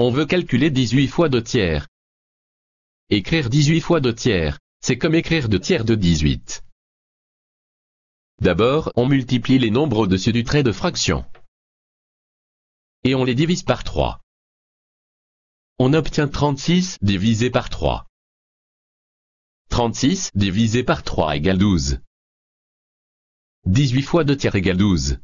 On veut calculer 18 fois 2 tiers. Écrire 18 fois 2 tiers, c'est comme écrire 2 tiers de 18. D'abord, on multiplie les nombres au-dessus du trait de fraction. Et on les divise par 3. On obtient 36 divisé par 3. 36 divisé par 3 égale 12. 18 fois 2 tiers égale 12.